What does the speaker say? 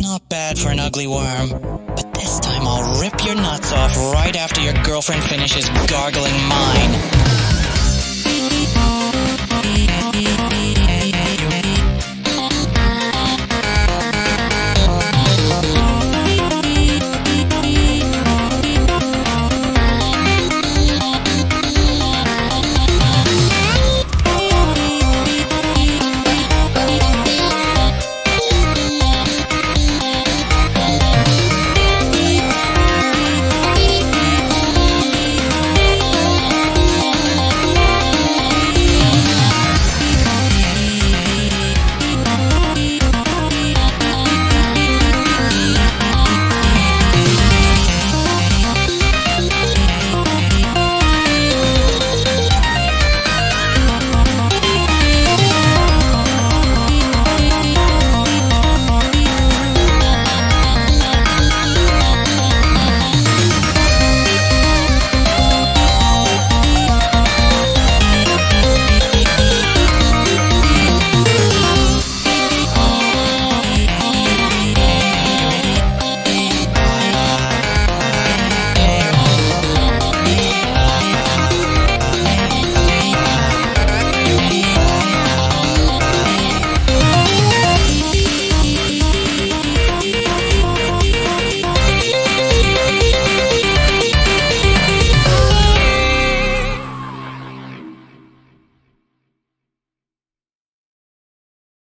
Not bad for an ugly worm. But this time I'll rip your nuts off right after your girlfriend finishes gargling mine.